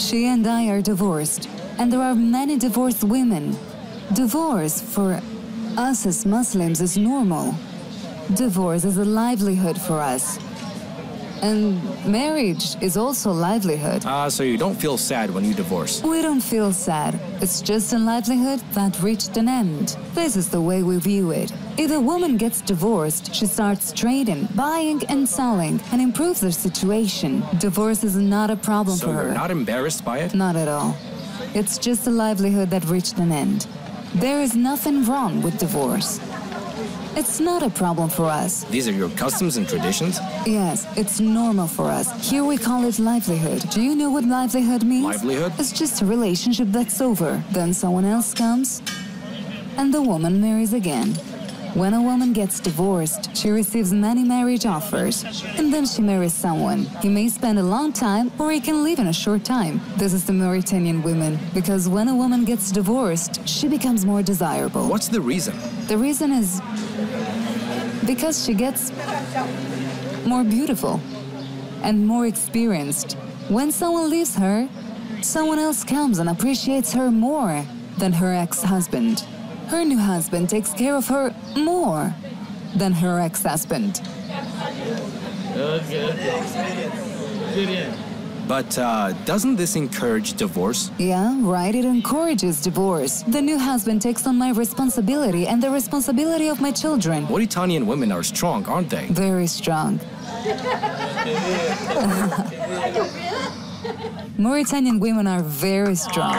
She and I are divorced, and there are many divorced women. Divorce for us as Muslims is normal. Divorce is a livelihood for us. And marriage is also livelihood. Ah, so you don't feel sad when you divorce. We don't feel sad. It's just a livelihood that reached an end. This is the way we view it. If a woman gets divorced, she starts trading, buying and selling, and improves her situation. Divorce is not a problem So for her. you're not embarrassed by it? Not at all. It's just a livelihood that reached an end. There is nothing wrong with divorce. It's not a problem for us. These are your customs and traditions? Yes, it's normal for us. Here we call it livelihood. Do you know what livelihood means? Livelihood? It's just a relationship that's over. Then someone else comes, and the woman marries again. When a woman gets divorced, she receives many marriage offers, and then she marries someone. He may spend a long time, or he can leave in a short time. This is the Mauritanian women, because when a woman gets divorced, she becomes more desirable. What's the reason? The reason is because she gets more beautiful and more experienced. When someone leaves her, someone else comes and appreciates her more than her ex husband. Her new husband takes care of her more than her ex husband. But uh, doesn't this encourage divorce? Yeah, right, it encourages divorce. The new husband takes on my responsibility and the responsibility of my children. Mauritanian women are strong, aren't they? Very strong. Mauritanian women are very strong.